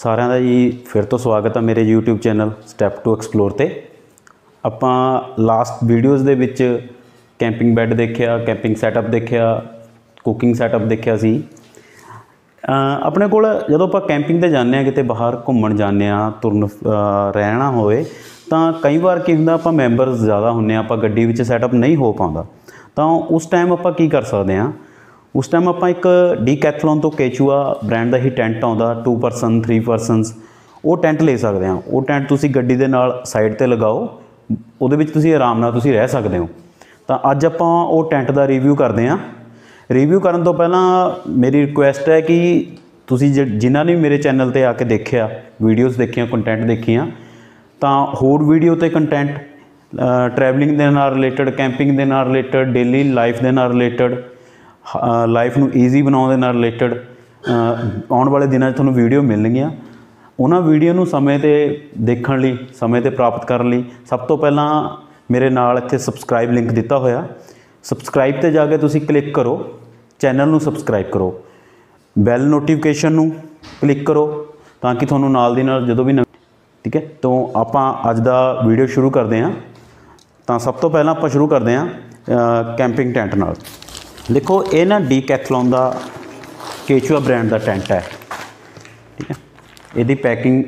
ਸਾਰਿਆਂ ਦਾ ਜੀ ਫਿਰ ਤੋਂ ਸਵਾਗਤ ਹੈ ਮੇਰੇ YouTube channel step to explore ਤੇ। ਆਪਾਂ ਲਾਸਟ ਵੀਡੀਓਜ਼ ਦੇ ਵਿੱਚ ਕੈਂਪਿੰਗ ਬੈੱਡ ਦੇਖਿਆ ਕੈਂਪਿੰਗ ਸੈਟਅਪ ਦੇਖਿਆ ਕੁਕਿੰਗ ਸੈਟਅਪ ਦੇਖਿਆ ਸੀ। ਆਪਣੇ ਕੋਲ ਜਦੋਂ ਆਪਾਂ ਕੈਂਪਿੰਗ ਤੇ ਜਾਂਦੇ ਆ ਕਿਤੇ ਬਾਹਰ ਘੁੰਮਣ ਜਾਂਦੇ ਆ ਤੁਰਨ ਰਹਿਣਾ ਹੋਵੇ, ਤਾਂ ਕਈ ਵਾਰ ਕੀ ਹੁੰਦਾ, ਆਪਾਂ ਮੈਂਬਰਸ ਜ਼ਿਆਦਾ ਹੁੰਨੇ ਆ ਆਪਾਂ ਗੱਡੀ ਵਿੱਚ ਸੈਟਅਪ ਨਹੀਂ ਹੋ ਪਾਉਂਦਾ। ਤਾਂ ਉਸ ਟਾਈਮ ਆਪਾਂ ਕੀ ਕਰ ਸਕਦੇ ਆ ਉਸ ਟਾਈਮ ਆਪਾਂ ਇੱਕ ਡੀਕੈਥਲਨ ਤੋਂ ਕੈਚੂਆ ਬ੍ਰਾਂਡ ਦਾ ਹੀ ਟੈਂਟ ਆਉਂਦਾ 2 ਪਰਸਨ 3 ਪਰਸਨਸ ਉਹ ਟੈਂਟ ਲੈ ਸਕਦੇ ਆ ਉਹ ਟੈਂਟ ਤੁਸੀਂ ਗੱਡੀ ਦੇ ਨਾਲ ਸਾਈਡ ਤੇ ਲਗਾਓ, ਉਹਦੇ ਵਿੱਚ ਤੁਸੀਂ ਆਰਾਮ ਨਾਲ ਤੁਸੀਂ ਰਹਿ ਸਕਦੇ ਹੋ। ਤਾਂ ਅੱਜ ਆਪਾਂ ਉਹ ਟੈਂਟ ਦਾ ਰਿਵਿਊ ਕਰਦੇ ਆ ਰਿਵਿਊ ਕਰਨ ਤੋਂ ਪਹਿਲਾਂ ਮੇਰੀ ਰਿਕੁਐਸਟ ਹੈ ਕਿ ਤੁਸੀਂ ਜਿ- ਜਿਨ੍ਹਾਂ ਨੇ ਮੇਰੇ ਚੈਨਲ ਤੇ ਆ ਕੇ ਦੇਖਿਆ ਵੀਡੀਓਜ਼ ਦੇਖੀਆਂ ਕੰਟੈਂਟ ਦੇਖੀਆਂ, ਤਾਂ ਹੋਰ ਵੀਡੀਓ ਤੇ ਕੰਟੈਂਟ ਟਰੈਵਲਿੰਗ ਦੇ ਨਾਲ ਰਿਲੇਟਡ ਕੈਂਪਿੰਗ ਦੇ ਨਾਲ ਰਿਲੇਟਡ ਡੇਲੀ ਲਾਈਫ ਦੇ ਨਾਲ ਰਿਲੇਟਡ ਲਾਈਫ ਨੂੰ ਈਜ਼ੀ ਬਣਾਉਣ ਦੇ ਨਾਲ ਰਿਲੇਟਡ ਆਉਣ ਵਾਲੇ ਦਿਨਾਂ 'ਚ ਤੁਹਾਨੂੰ ਵੀਡੀਓ ਮਿਲਣਗੀਆਂ। ਉਹਨਾਂ ਵੀਡੀਓ ਨੂੰ ਸਮੇਂ ਤੇ ਦੇਖਣ ਲਈ, ਸਮੇਂ ਤੇ ਪ੍ਰਾਪਤ ਕਰਨ ਲਈ ਸਭ ਤੋਂ ਪਹਿਲਾਂ ਮੇਰੇ ਨਾਲ ਇੱਥੇ ਸਬਸਕ੍ਰਾਈਬ ਲਿੰਕ ਦਿੱਤਾ ਹੋਇਆ। ਸਬਸਕ੍ਰਾਈਬ ਤੇ ਜਾ ਕੇ ਤੁਸੀਂ ਕਲਿੱਕ ਕਰੋ ਚੈਨਲ ਨੂੰ ਸਬਸਕ੍ਰਾਈਬ ਕਰੋ। ਬੈਲ ਨੋਟੀਫਿਕੇਸ਼ਨ ਨੂੰ ਕਲਿੱਕ ਕਰੋ ਤਾਂ ਕਿ ਤੁਹਾਨੂੰ ਨਾਲ ਦੀ ਨਾਲ ਜਦੋਂ ਵੀ ਠੀਕ ਹੈ? ਤੋਂ ਆਪਾਂ ਅੱਜ ਦਾ ਵੀਡੀਓ ਸ਼ੁਰੂ ਕਰਦੇ ਹਾਂ। ਤਾਂ ਸਭ ਤੋਂ ਪਹਿਲਾਂ ਆਪਾਂ ਸ਼ੁਰੂ ਕਰਦੇ ਹਾਂ ਕੈਂਪਿੰਗ ਟੈਂਟ ਨਾਲ। ਦੇਖੋ, ਇਹ ਨਾ ਡੀਕੈਥਲਨ ਦਾ ਕੇਚੂਆ ਬ੍ਰਾਂਡ ਦਾ ਟੈਂਟ ਹੈ। ਠੀਕ ਹੈ? ਇਹਦੀ ਪੈਕਿੰਗ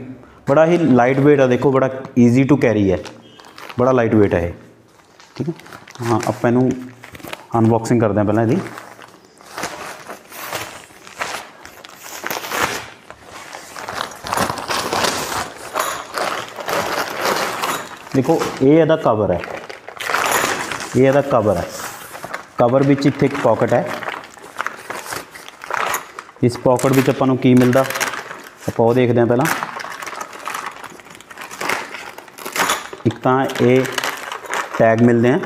ਬੜਾ ਹੀ ਲਾਈਟ weight ਆ, ਦੇਖੋ, ਬੜਾ ਈਜ਼ੀ ਟੂ ਕੈਰੀ ਹੈ। ਬੜਾ ਲਾਈਟ weight ਹੈ ਇਹ। ਠੀਕ ਹੈ? ਹਾਂ, ਆਪਾਂ ਇਹਨੂੰ ਅਨਬਾਕਸਿੰਗ ਕਰਦੇ ਹਾਂ ਪਹਿਲਾਂ ਇਹਦੀ। ਦੇਖੋ, ਇਹ ਇਹਦਾ ਕਵਰ ਹੈ। ਇਹ ਇਹਦਾ ਕਵਰ ਹੈ। ਕਵਰ ਵਿੱਚ ਇੱਥੇ ਇੱਕ ਪਾਕਟ ਹੈ। ਇਸ ਪਾਕਟ ਵਿੱਚ ਆਪਾਂ ਨੂੰ ਕੀ ਮਿਲਦਾ? ਆਪਾਂ ਉਹ ਦੇਖਦੇ ਹਾਂ ਪਹਿਲਾਂ। ਇੱਕ ਤਾਂ ਇਹ ਟੈਗ ਮਿਲਦੇ ਆ,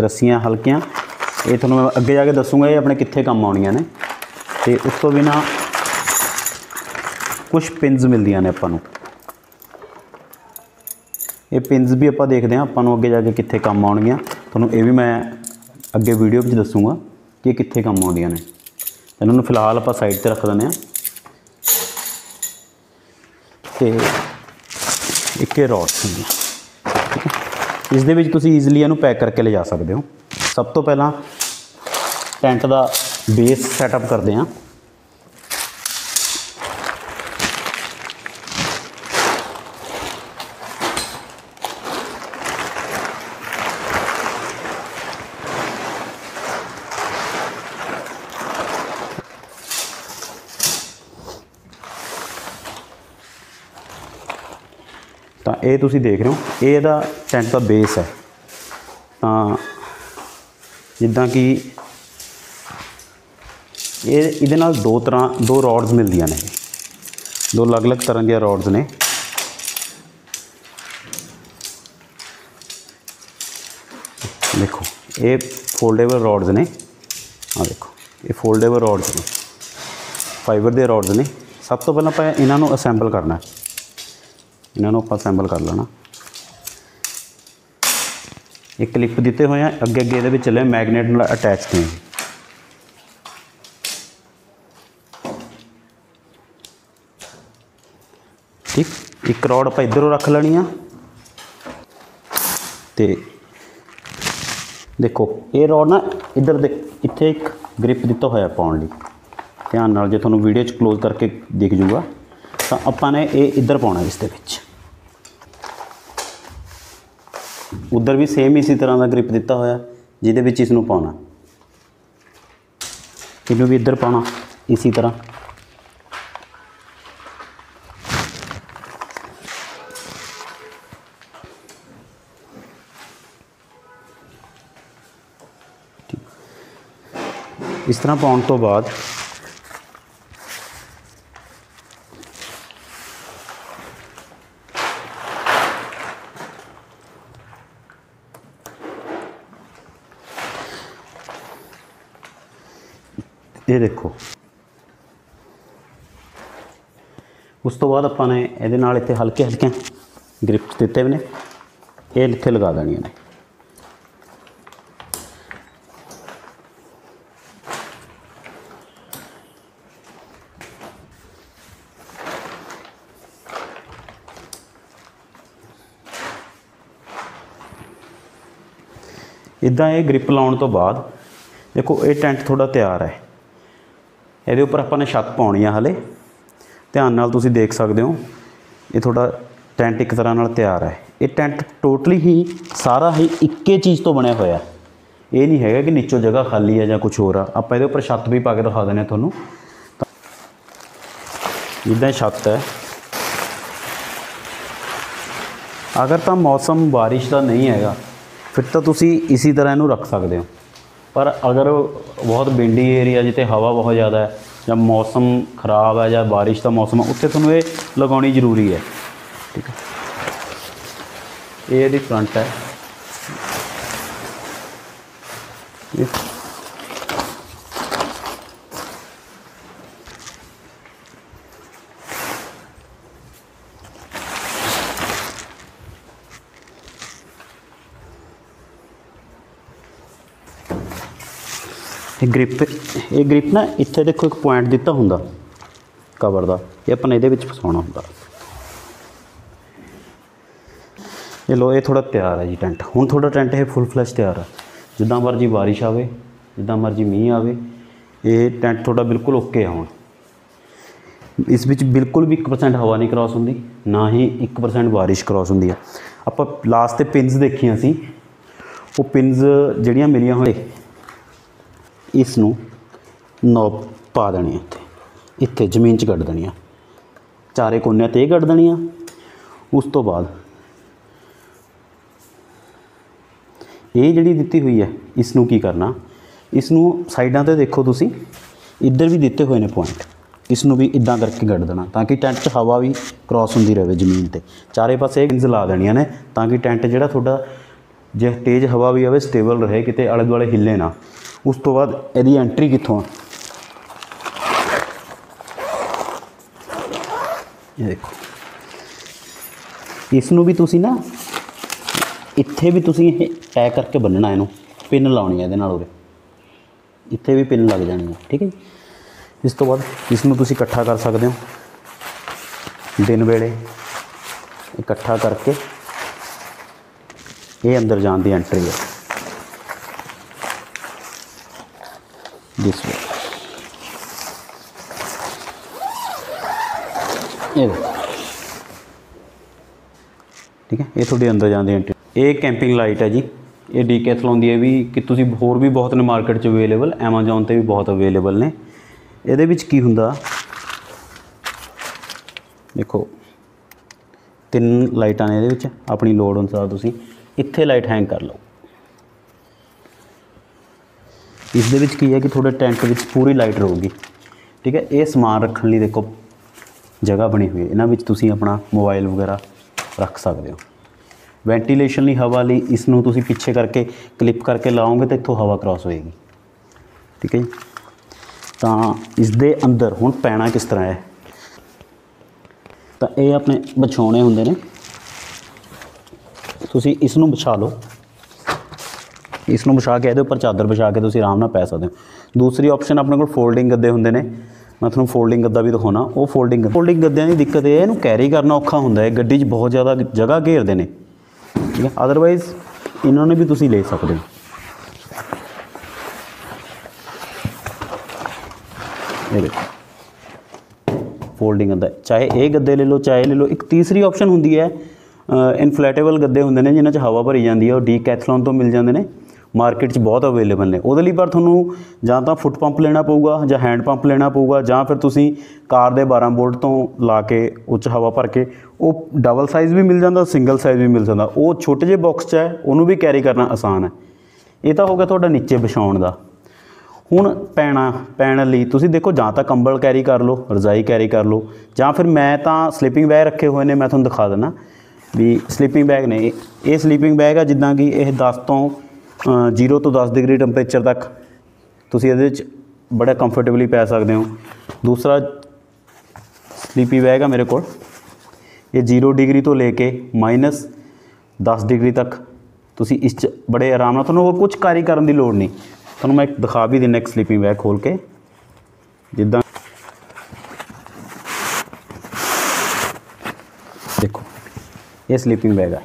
ਰੱਸੀਆਂ ਹਲਕੀਆਂ। ਇਹ ਤੁਹਾਨੂੰ ਮੈਂ ਅੱਗੇ ਜਾ ਕੇ ਦੱਸੂਗਾ ਇਹ ਆਪਣੇ ਕਿੱਥੇ ਕੰਮ ਆਉਣੀਆਂ ਨੇ। ਤੇ ਉਸ ਤੋਂ ਬਿਨਾ ਕੁਝ ਪਿੰਸ ਮਿਲਦੀਆਂ ਨੇ ਆਪਾਂ ਨੂੰ। ਇਹ ਪਿੰਸ ਵੀ ਆਪਾਂ ਦੇਖਦੇ ਹਾਂ, ਆਪਾਂ ਨੂੰ ਅੱਗੇ ਜਾ ਕੇ ਕਿੱਥੇ ਕੰਮ ਆਉਣਗੀਆਂ। ਤੁਹਾਨੂੰ ਇਹ ਵੀ ਮੈਂ ਅੱਗੇ ਵੀਡੀਓ ਵਿੱਚ ਦੱਸੂਗਾ ਕਿ ਕਿੱਥੇ ਕੰਮ ਆਉਂਦੀਆਂ ਨੇ। ਇਹਨਾਂ ਨੂੰ ਫਿਲਹਾਲ ਆਪਾਂ ਸਾਈਡ ਤੇ ਰੱਖ ਦਿੰਦੇ ਹਾਂ। ਤੇ ਇੱਕ ਇਹ ਰੋਡਸ ਹੁੰਦੀਆਂ। ਹੈ। ਇਸ ਦੇ ਵਿੱਚ ਤੁਸੀਂ ਈਜ਼ੀਲੀ ਇਹਨੂੰ ਪੈਕ ਕਰਕੇ ਲੈ ਜਾ ਸਕਦੇ ਹੋ। ਸਭ ਤੋਂ ਪਹਿਲਾਂ ਟੈਂਟ ਦਾ ਬੇਸ ਸੈਟਅਪ ਕਰਦੇ ਹਾਂ। ਤਾਂ ਇਹ ਤੁਸੀਂ ਦੇਖ ਰਹੇ ਹੋ, ਇਹ ਇਹਦਾ ਟੈਂਟ ਦਾ ਬੇਸ ਹੈ। ਤਾਂ ਜਿੱਦਾਂ ਕਿ ਇਹ ਇਹਦੇ ਨਾਲ ਦੋ ਤਰ੍ਹਾਂ, ਦੋ ਰੋਡਸ ਮਿਲਦੀਆਂ ਨੇ। ਦੋ ਅਲੱਗ-ਅਲੱਗ ਤਰ੍ਹਾਂ ਦੀਆਂ ਰੋਡਸ ਨੇ। ਦੇਖੋ, ਇਹ ਫੋਲਡੇਬਲ ਰੋਡਸ ਨੇ। ਆ ਦੇਖੋ, ਇਹ ਫੋਲਡੇਬਲ ਰੋਡਸ ਨੇ। ਫਾਈਬਰ ਦੇ ਰੋਡਸ ਨੇ। ਸਭ ਤੋਂ ਪਹਿਲਾਂ ਆਪਾਂ ਇਹਨਾਂ ਨੂੰ ਅਸੈਂਬਲ ਕਰਨਾ ਹੈ। ਇਹਨਾਂ ਨੂੰ ਆਪਾਂ ਅਸੈਂਬਲ ਕਰ ਲੈਣਾ। ਇਹ ਕਲਿੱਪ ਦਿੱਤੇ ਹੋਏ ਆ, ਅੱਗੇ ਅੱਗੇ ਇਹਦੇ ਵਿੱਚ ਚੱਲੇ ਮੈਗਨੇਟ ਨਾਲ ਅਟੈਚ ਨੇ। ਠੀਕ, ਇੱਕ ਰੋਡ ਆਪਾਂ ਇੱਧਰੋਂ ਰੱਖ ਲੈਣੀ ਆ। ਤੇ ਦੇਖੋ, ਇਹ ਰੋਡ ਨਾ ਇੱਧਰ ਦੇ, ਇੱਥੇ ਇੱਕ ਗ੍ਰਿਪ ਦਿੱਤਾ ਹੋਇਆ ਪਾਉਣ ਲਈ। ਧਿਆਨ ਨਾਲ ਜੇ ਤੁਹਾਨੂੰ ਵੀਡੀਓ 'ਚ ক্লোਜ਼ ਕਰਕੇ ਦਿਖ ਜੂਗਾ, ਤਾਂ ਆਪਾਂ ਨੇ ਇਹ ਇੱਧਰ ਪਾਉਣਾ ਇਸ ਦੇ ਵਿੱਚ। ਉਧਰ ਵੀ ਸੇਮ ਇਸੇ ਤਰ੍ਹਾਂ ਦਾ ਗ੍ਰਿਪ ਦਿੱਤਾ ਹੋਇਆ, ਜਿਹਦੇ ਵਿੱਚ ਇਸ ਨੂੰ ਪਾਉਣਾ। ਇਹਨੂੰ ਵੀ ਇੱਧਰ ਪਾਉਣਾ, ਇਸੇ ਤਰ੍ਹਾਂ। ਇਸ ਤਰ੍ਹਾਂ ਪਾਉਣ ਤੋਂ ਬਾਅਦ ਇਹ ਦੇਖੋ। ਉਸ ਤੋਂ ਬਾਅਦ ਆਪਾਂ ਨੇ ਇਹਦੇ ਨਾਲ ਇੱਥੇ ਹਲਕੇ ਹਲਕੇ ਗ੍ਰਿਪਸ ਦਿੱਤੇ ਨੇ। ਇਹ ਇੱਥੇ ਲਗਾ ਦੇਣੀਆਂ ਨੇ ਇਦਾਂ ਇਹ ਗ੍ਰਿਪ ਲਾਉਣ ਤੋਂ ਬਾਅਦ ਦੇਖੋ, ਇਹ ਟੈਂਟ ਥੋੜਾ ਤਿਆਰ ਹੈ। ਇਹਦੇ ਉੱਪਰ ਆਪਾਂ ਨੇ ਛੱਤ ਪਾਉਣੀ ਆ ਹਲੇ। ਧਿਆਨ ਨਾਲ ਤੁਸੀਂ ਦੇਖ ਸਕਦੇ ਹੋ, ਇਹ ਤੁਹਾਡਾ ਟੈਂਟ ਇੱਕ ਤਰ੍ਹਾਂ ਨਾਲ ਤਿਆਰ ਹੈ। ਇਹ ਟੈਂਟ ਟੋਟਲੀ ਹੀ, ਸਾਰਾ ਹੀ ਇੱਕੇ ਚੀਜ਼ ਤੋਂ ਬਣਿਆ ਹੋਇਆ। ਇਹ ਨਹੀਂ ਹੈਗਾ ਕਿ ਨੀਚੋਂ ਜਗ੍ਹਾ ਖਾਲੀ ਹੈ ਜਾਂ ਕੁਝ ਹੋਰ ਆ। ਆਪਾਂ ਇਹਦੇ ਉੱਪਰ ਛੱਤ ਵੀ ਪਾ ਕੇ ਦਿਖਾ ਦਿੰਦੇ ਹਾਂ ਤੁਹਾਨੂੰ। ਜਿੱਦਾਂ ਇਹ ਛੱਤ ਹੈ। ਅਗਰ ਤਾਂ ਮੌਸਮ ਬਾਰਿਸ਼ ਦਾ ਨਹੀਂ ਹੈਗਾ, ਫਿਰ ਤਾਂ ਤੁਸੀਂ ਇਸੇ ਤਰ੍ਹਾਂ ਇਹਨੂੰ ਰੱਖ ਸਕਦੇ ਹੋ। ਪਰ ਅਗਰ ਬਹੁਤ ਵਿੰਡੀ ਏਰੀਆ ਜਿੱਥੇ ਹਵਾ ਬਹੁਤ ਜ਼ਿਆਦਾ ਹੈ ਜਾਂ ਮੌਸਮ ਖਰਾਬ ਹੈ ਜਾਂ ਬਾਰਿਸ਼ ਦਾ ਮੌਸਮ ਹੈ, ਉੱਥੇ ਤੁਹਾਨੂੰ ਇਹ ਲਗਾਉਣੀ ਜ਼ਰੂਰੀ ਹੈ। ਠੀਕ ਹੈ। ਇਹ ਇਹਦੀ ਫਰੰਟ ਹੈ। ਇਹ ਇਹ ਗ੍ਰਿਪ ਇਹ ਗ੍ਰਿਪ ਨਾ ਇੱਥੇ ਦੇਖੋ ਇੱਕ ਪੁਆਇੰਟ ਦਿੱਤਾ ਹੁੰਦਾ ਕਵਰ ਦਾ, ਇਹ ਆਪਾਂ ਨੇ ਇਹਦੇ ਵਿੱਚ ਫਸਾਉਣਾ ਹੁੰਦਾ। ਇਹ ਲੋ ਇਹ ਥੋੜਾ ਤਿਆਰ ਹੈ ਜੀ ਟੈਂਟ ਹੁਣ ਤੁਹਾਡਾ ਟੈਂਟ ਇਹ ਫੁੱਲ ਫਲੈਸ਼ ਤਿਆਰ ਹੈ। ਜਿੱਦਾਂ ਮਰਜ਼ੀ ਬਾਰਿਸ਼ ਆਵੇ, ਜਿੱਦਾਂ ਮਰਜ਼ੀ ਮੀਂਹ ਆਵੇ, ਇਹ ਟੈਂਟ ਤੁਹਾਡਾ ਬਿਲਕੁਲ ਓਕੇ ਆ ਹੁਣ। ਇਸ ਵਿੱਚ ਬਿਲਕੁਲ ਵੀ 1% ਹਵਾ ਨਹੀਂ ਕ੍ਰਾਸ ਹੁੰਦੀ, ਨਾ ਹੀ 1% ਬਾਰਿਸ਼ ਕ੍ਰਾਸ ਹੁੰਦੀ ਆ ਆਪਾਂ ਲਾਸਟ ਤੇ ਪਿੰਸ ਦੇਖੀਆਂ ਸੀ, ਉਹ ਪਿੰਸ ਜਿਹੜੀਆਂ ਮਿਲੀਆਂ ਹੋਏ ਇਸ ਨੂੰ ਨੋਬ ਪਾ ਦੇਣੀ ਇੱਥੇ। ਇੱਥੇ ਜ਼ਮੀਨ 'ਚ ਕੱਢ ਆ। ਚਾਰੇ ਕੋਨਿਆਂ ਤੇ ਇਹ ਕੱਢ ਦੇਣੀਆਂ ਉਸ ਤੋਂ ਬਾਅਦ ਇਹ ਜਿਹੜੀ ਦਿੱਤੀ ਹੋਈ ਹੈ ਇਸ ਨੂੰ ਕੀ ਕਰਨਾ? ਇਸ ਨੂੰ ਸਾਈਡਾਂ ਤੇ ਦੇਖੋ ਤੁਸੀਂ। ਇੱਧਰ ਵੀ ਦਿੱਤੇ ਹੋਏ ਨੇ ਪੁਆਇੰਟ ਇਸ ਨੂੰ ਵੀ ਇਦਾਂ ਕਰਕੇ ਕੱਢ ਦੇਣਾ ਤਾਂ ਕਿ ਟੈਂਟ 'ਚ ਹਵਾ ਵੀ ਕ੍ਰਾਸ ਹੁੰਦੀ ਰਹੇ ਜ਼ਮੀਨ ਤੇ। ਚਾਰੇ ਪਾਸੇ ਇਹ ਲਾ ਦੇਣੀਆਂ ਨੇ ਤਾਂ ਕਿ ਟੈਂਟ ਜਿਹੜਾ ਤੁਹਾਡਾ ਜੇ ਤੇਜ਼ ਹਵਾ ਵੀ ਆਵੇ ਸਟੇਬਲ ਰਹੇ, ਕਿਤੇ ਆਲੇ ਦੁਆਲੇ ਹਿੱਲੇ ਨਾ। ਉਸ ਤੋਂ ਬਾਅਦ ਇਹਦੀ ਐਂਟਰੀ ਕਿੱਥੋਂ ਆ? ਇਹ ਦੇਖੋ। ਇਸ ਨੂੰ ਵੀ ਤੁਸੀਂ ਨਾ, ਇੱਥੇ ਵੀ ਤੁਸੀਂ ਇਹ ਟੈ ਕਰਕੇ ਬੰਨਣਾ ਇਹਨੂੰ ਪਿੰਨ ਲਾਉਣੀ ਹੈ ਇਹਦੇ ਨਾਲ ਉਰੇ। ਇੱਥੇ ਵੀ ਪਿੰਨ ਲੱਗ ਜਾਣੀ ਹੈ ਠੀਕ ਹੈ ਜੀ? ਇਸ ਤੋਂ ਬਾਅਦ ਇਸ ਨੂੰ ਤੁਸੀਂ ਇਕੱਠਾ ਕਰ ਸਕਦੇ ਹੋ। ਦਿਨ ਵੇਲੇ ਇਕੱਠਾ ਕਰਕੇ ਇਹ ਅੰਦਰ ਜਾਣ ਦੀ ਐਂਟਰੀ ਹੈ ਦਿਸ ਵੇ ਇਹ ਠੀਕ ਹੈ, ਇਹ ਤੁਹਾਡੇ ਅੰਦਰ ਜਾਂਦੇ ਐਂਟਰੀ ਇਹ ਕੈਂਪਿੰਗ ਲਾਈਟ ਹੈ ਜੀ। ਇਹ ਡੀਕੈਥਲੋਨ ਦੀ ਹੈ ਵੀ, ਕਿ ਤੁਸੀਂ ਹੋਰ ਵੀ ਬਹੁਤ ਨੇ ਮਾਰਕੀਟ 'ਚ ਅਵੇਲੇਬਲ Amazon ਤੇ ਵੀ ਬਹੁਤ ਅਵੇਲੇਬਲ ਨੇ। ਇਹਦੇ ਵਿੱਚ ਕੀ ਹੁੰਦਾ? ਦੇਖੋ, ਤਿੰਨ ਲਾਈਟਾਂ ਨੇ ਇਹਦੇ ਵਿੱਚ, ਆਪਣੀ ਲੋੜ ਅਨੁਸਾਰ ਤੁਸੀਂ ਇੱਥੇ ਲਾਈਟ ਹੈਂਗ ਕਰ ਲਓ। ਇਸ ਦੇ ਵਿੱਚ ਕੀ ਹੈ ਕਿ ਤੁਹਾਡੇ ਟੈਂਟ ਵਿੱਚ ਪੂਰੀ ਲਾਈਟ ਰਹੂਗੀ, ਠੀਕ ਹੈ? ਇਹ ਸਮਾਨ ਰੱਖਣ ਲਈ ਦੇਖੋ, ਜਗ੍ਹਾ ਬਣੀ ਹੋਈ ਹੈ। ਇਹਨਾਂ ਵਿੱਚ ਤੁਸੀਂ ਆਪਣਾ ਮੋਬਾਈਲ ਵਗੈਰਾ ਰੱਖ ਸਕਦੇ ਹੋ। ਵੈਂਟੀਲੇਸ਼ਨ ਲਈ ਹਵਾ ਲਈ ਇਸ ਨੂੰ ਤੁਸੀਂ ਪਿੱਛੇ ਕਰਕੇ ਕਲਿੱਪ ਕਰਕੇ ਲਾਓਗੇ ਤਾਂ ਇੱਥੋਂ ਹਵਾ ਕ੍ਰਾਸ ਹੋਏਗੀ। ਠੀਕ ਹੈ ਜੀ? ਤਾਂ ਇਸ ਦੇ ਅੰਦਰ ਹੁਣ ਪੈਣਾ ਕਿਸ ਤਰ੍ਹਾਂ ਹੈ? ਤਾਂ ਇਹ ਆਪਣੇ ਵਿਛਾਉਣੇ ਹੁੰਦੇ ਨੇ। ਤੁਸੀਂ ਇਸ ਨੂੰ ਵਿਛਾ ਲਓ। ਇਸ ਨੂੰ ਵਿਛਾ ਕੇ ਇਹਦੇ ਉੱਪਰ ਚਾਦਰ ਵਿਛਾ ਕੇ ਤੁਸੀਂ ਆਰਾਮ ਨਾਲ ਪੈ ਸਕਦੇ ਹੋ। ਦੂਸਰੀ ਆਪਸ਼ਨ ਆਪਣੇ ਕੋਲ ਫੋਲਡਿੰਗ ਗੱਦੇ ਹੁੰਦੇ ਨੇ। ਮੈਂ ਤੁਹਾਨੂੰ ਫੋਲਡਿੰਗ ਗੱਦਾ ਵੀ ਦਿਖਾਉਣਾ। ਉਹ ਫੋਲਡਿੰਗ ਫੋਲਡਿੰਗ ਗੱਦਿਆਂ ਦੀ ਦਿੱਕਤ ਇਹ ਹੈ, ਇਹਨੂੰ ਕੈਰੀ ਕਰਨਾ ਔਖਾ ਹੁੰਦਾ ਹੈ। ਗੱਡੀ 'ਚ ਬਹੁਤ ਜ਼ਿਆਦਾ ਜਗ੍ਹਾ ਘੇਰਦੇ ਨੇ। ਠੀਕ ਹੈ? ਅਦਰਵਾਈਜ਼ ਇਹਨਾਂ ਨੂੰ ਵੀ ਤੁਸੀਂ ਲੈ ਸਕਦੇ ਹੋ। ਇਹ ਦੇਖੋ। ਫੋਲਡਿੰਗ ਗੱਦਾ। ਚਾਹੇ ਇਹ ਗੱਦੇ ਲੈ ਲਓ, ਚਾਹੇ ਲੈ ਲਓ। ਇੱਕ ਤੀਸਰੀ ਆਪਸ਼ਨ ਹੁੰਦੀ ਹੈ ਇਨਫਲੇਟੇਬਲ ਗੱਦੇ ਹੁੰਦੇ ਨੇ, ਜਿਨ੍ਹਾਂ 'ਚ ਹਵਾ ਭਰੀ ਜਾਂਦੀ ਹੈ, ਉਹ ਡੀਕੈਥਲੌਨ ਤੋਂ ਮਿਲ ਜਾਂਦੇ ਨੇ। ਮਾਰਕੀਟ 'ਚ ਬਹੁਤ ਅਵੇਲੇਬਲ ਨੇ। ਉਹਦੇ ਲਈ ਪਰ ਤੁਹਾਨੂੰ ਜਾਂ ਤਾਂ ਫੁੱਟ ਪੰਪ ਲੈਣਾ ਪਊਗਾ ਜਾਂ ਹੈਂਡ ਪੰਪ ਲੈਣਾ ਪਊਗਾ ਜਾਂ ਫਿਰ ਤੁਸੀਂ ਕਾਰ ਦੇ 12 ਵੋਲਟ ਤੋਂ ਲਾ ਕੇ ਉੱਚ ਹਵਾ ਭਰ ਕੇ ਉਹ ਡਬਲ ਸਾਈਜ਼ ਵੀ ਮਿਲ ਜਾਂਦਾ, ਸਿੰਗਲ ਸਾਈਜ਼ ਵੀ ਮਿਲ ਜਾਂਦਾ। ਉਹ ਛੋਟੇ ਜਿਹੇ ਬਾਕਸ 'ਚ ਹੈ, ਉਹਨੂੰ ਵੀ ਕੈਰੀ ਕਰਨਾ ਆਸਾਨ ਹੈ। ਇਹ ਤਾਂ ਹੋ ਗਿਆ ਤੁਹਾਡਾ ਨੀਚੇ ਵਿਛਾਉਣ ਦਾ। ਹੁਣ ਪੈਣਾ, ਪੈਣ ਲਈ ਤੁਸੀਂ ਦੇਖੋ ਜਾਂ ਤਾਂ ਕੰਬਲ ਕੈਰੀ ਕਰ ਲਓ, ਰਜ਼ਾਈ ਕੈਰੀ ਕਰ ਲਓ, ਜਾਂ ਫਿਰ ਮੈਂ ਤਾਂ ਸਲੀਪਿੰਗ ਬੈਗ ਰੱਖੇ ਹੋਏ ਨੇ, ਮੈਂ ਤੁਹਾਨੂੰ ਦਿਖਾ ਦਿੰਦਾ ਵੀ ਸਲੀਪਿੰਗ ਬੈਗ ਨੇ। ਇਹ- ਸਲੀਪਿੰਗ ਬੈਗ ਆ ਜਿੱਦਾਂ ਕਿ ਇਹ 10 ਤੋਂ 0 ਤੋਂ 10 ਡਿਗਰੀ ਟੈਂਪਰੇਚਰ ਤੱਕ ਤੁਸੀਂ ਇਹਦੇ ਵਿੱਚ ਬੜਾ ਕੰਫਰਟੇਬਲੀ ਪੈ ਸਕਦੇ ਹੋ। ਦੂਸਰਾ ਸਲੀਪੀ ਬੈਗ ਆ ਮੇਰੇ ਕੋਲ। ਇਹ 0 ਡਿਗਰੀ ਤੋਂ ਲੈ ਕੇ ਮਾਈਨਸ 10 ਡਿਗਰੀ ਤੱਕ ਤੁਸੀਂ ਇਸ 'ਚ ਬੜੇ ਆਰਾਮ ਨਾਲ, ਤੁਹਾਨੂੰ ਹੋਰ ਕੁਝ ਕਾਰੀ ਕਰਨ ਦੀ ਲੋੜ ਨਹੀਂ। ਤੁਹਾਨੂੰ ਮੈਂ ਇੱਕ ਦਿਖਾ ਵੀ ਦਿੰਦਾ ਇੱਕ ਸਲੀਪਿੰਗ ਬੈਗ ਖੋਲ ਕੇ। ਜਿੱਦਾਂ ਦੇਖੋ, ਇਹ ਸਲੀਪਿੰਗ ਬੈਗ ਹੈ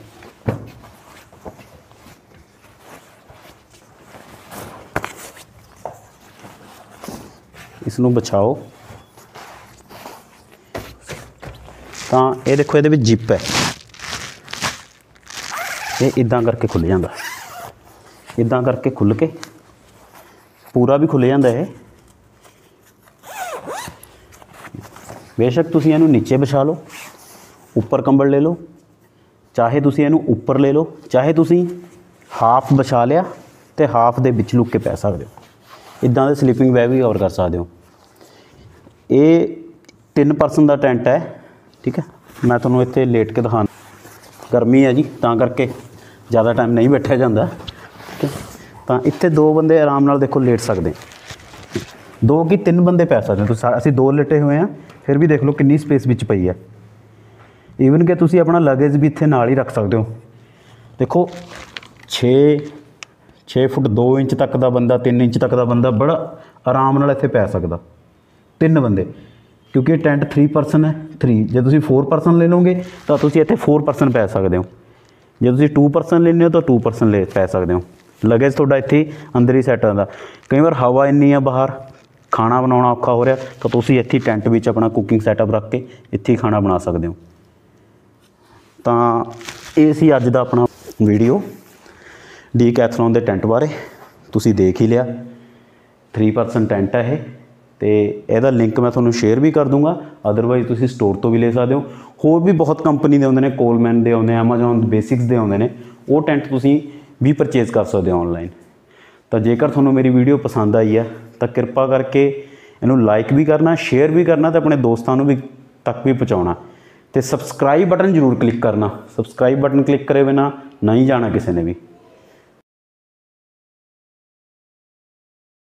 ਇਸ ਨੂੰ ਵਿਛਾਓ ਤਾਂ ਇਹ ਦੇਖੋ, ਇਹਦੇ ਵਿੱਚ ਜਿਪ ਹੈ। ਇਹ ਇਦਾਂ ਕਰਕੇ ਖੁੱਲ ਜਾਂਦਾ। ਇਦਾਂ ਕਰਕੇ ਖੁੱਲ ਕੇ ਪੂਰਾ ਵੀ ਖੁੱਲ ਜਾਂਦਾ ਇਹ। ਬੇਸ਼ੱਕ ਤੁਸੀਂ ਇਹਨੂੰ ਨੀਚੇ ਵਿਛਾ ਲਓ, ਉੱਪਰ ਕੰਬਲ ਲੈ ਲਓ, ਚਾਹੇ ਤੁਸੀਂ ਇਹਨੂੰ ਉੱਪਰ ਲੈ ਲਓ, ਚਾਹੇ ਤੁਸੀਂ ਹਾਫ ਵਿਛਾ ਲਿਆ ਤੇ ਹਾਫ ਦੇ ਵਿੱਚ ਲੁੱਕ ਕੇ ਪੈ ਸਕਦੇ ਹੋ। ਇਦਾਂ ਦੇ ਸਲੀਪਿੰਗ ਬੈਗ ਵੀ ਕਵਰ ਕਰ ਸਕਦੇ ਹੋ। ਇਹ 3 ਪਰਸਨ ਦਾ ਟੈਂਟ ਹੈ, ਠੀਕ ਹੈ? ਮੈਂ ਤੁਹਾਨੂੰ ਇੱਥੇ ਲੇਟ ਕੇ ਦਿਖਾਉਂ ਗਰਮੀ ਹੈ ਜੀ, ਤਾਂ ਕਰਕੇ ਜ਼ਿਆਦਾ ਟਾਈਮ ਨਹੀਂ ਬੈਠਿਆ ਜਾਂਦਾ। ਠੀਕ ਹੈ? ਤਾਂ ਇੱਥੇ ਦੋ ਬੰਦੇ ਆਰਾਮ ਨਾਲ ਦੇਖੋ ਲੇਟ ਸਕਦੇ ਦੋ ਕੀ ਤਿੰਨ ਬੰਦੇ ਪੈ ਸਕਦੇ ਤੁਸੀਂ ਅਸੀਂ ਦੋ ਲੇਟੇ ਹੋਏ ਆ ਫਿਰ ਵੀ ਦੇਖ ਲਓ ਕਿੰਨੀ ਸਪੇਸ ਵਿੱਚ ਪਈ ਹੈ। ਈਵਨ ਕਿ ਤੁਸੀਂ ਆਪਣਾ ਲਗੇਜ ਵੀ ਇੱਥੇ ਨਾਲ ਹੀ ਰੱਖ ਸਕਦੇ ਹੋ। ਦੇਖੋ 6 6 ਫੁੱਟ 2 ਇੰਚ ਤੱਕ ਦਾ ਬੰਦਾ 3 ਇੰਚ ਤੱਕ ਦਾ ਬੰਦਾ ਬੜਾ ਆਰਾਮ ਨਾਲ ਇੱਥੇ ਪੈ ਸਕਦਾ। ਤਿੰਨ ਬੰਦੇ। ਕਿਉਂਕਿ ਇਹ ਟੈਂਟ 3 ਪਰਸਨ ਹੈ 3 ਜੇ ਤੁਸੀਂ 4 ਪਰਸਨ ਲੈ ਲਓਗੇ, ਤਾਂ ਤੁਸੀਂ ਇੱਥੇ 4 ਪਰਸਨ ਪੈ ਸਕਦੇ ਹੋ। ਜੇ ਤੁਸੀਂ 2 ਪਰਸਨ ਲੈਂਦੇ ਹੋ, ਤਾਂ 2 ਪਰਸਨ ਲੈ, ਪੈ ਸਕਦੇ ਹੋ। ਲਗੇਜ ਤੁਹਾਡਾ ਇੱਥੇ ਹੀ, ਅੰਦਰ ਹੀ ਸੈੱਟ ਹੁੰਦਾ ਕਈ ਵਾਰ ਹਵਾ ਇੰਨੀ ਆ ਬਾਹਰ, ਖਾਣਾ ਬਣਾਉਣਾ ਔਖਾ ਹੋ ਰਿਹਾ, ਤਾਂ ਤੁਸੀਂ ਇੱਥੇ ਟੈਂਟ ਵਿੱਚ ਆਪਣਾ ਕੁਕਿੰਗ ਸੈਟਅਪ ਰੱਖ ਕੇ ਇੱਥੇ ਹੀ ਖਾਣਾ ਬਣਾ ਸਕਦੇ ਹੋ। ਤਾਂ ਇਹ ਸੀ ਅੱਜ ਦਾ ਆਪਣਾ ਵੀਡੀਓ ਡੀ ਕੈਥਲੋਨ ਦੇ ਟੈਂਟ ਬਾਰੇ। ਤੁਸੀਂ ਦੇਖ ਹੀ ਲਿਆ। 3% ਟੈਂਟ ਹੈ ਇਹ। ਤੇ ਇਹਦਾ ਲਿੰਕ ਮੈਂ ਤੁਹਾਨੂੰ ਸ਼ੇਅਰ ਵੀ ਕਰ ਦੂੰਗਾ ਅਦਰਵਾਈਜ਼ ਤੁਸੀਂ ਸਟੋਰ ਤੋਂ ਵੀ ਲੈ ਸਕਦੇ ਹੋ। ਹੋਰ ਵੀ ਬਹੁਤ ਕੰਪਨੀ ਦੇ ਆਉਂਦੇ ਨੇ ਕੋਲਮੈਨ ਦੇ ਆਉਂਦੇ ਐਮਾਜ਼ਨ ਬੇਸਿਕਸ ਦੇ ਆਉਂਦੇ ਨੇ, ਉਹ ਟੈਂਟ ਤੁਸੀਂ ਵੀ ਪਰਚੇਜ਼ ਕਰ ਸਕਦੇ ਹੋ ਆਨਲਾਈਨ ਤਾਂ ਜੇਕਰ ਤੁਹਾਨੂੰ ਮੇਰੀ ਵੀਡੀਓ ਪਸੰਦ ਆਈ ਹੈ, ਤਾਂ ਕਿਰਪਾ ਕਰਕੇ ਇਹਨੂੰ ਲਾਈਕ ਵੀ ਕਰਨਾ ਸ਼ੇਅਰ ਵੀ ਕਰਨਾ ਤੇ ਆਪਣੇ ਦੋਸਤਾਂ ਨੂੰ ਵੀ ਤੱਕ ਵੀ ਪਹੁੰਚਾਉਣਾ। ਤੇ ਸਬਸਕ੍ਰਾਈਬ ਬਟਨ ਜ਼ਰੂਰ ਕਲਿੱਕ ਕਰਨਾ। ਸਬਸਕ੍ਰਾਈਬ ਬਟਨ ਕਲਿੱਕ ਕਰੇ ਬਿਨਾ ਨਹੀਂ ਜਾਣਾ ਕਿਸੇ ਨੇ ਵੀ।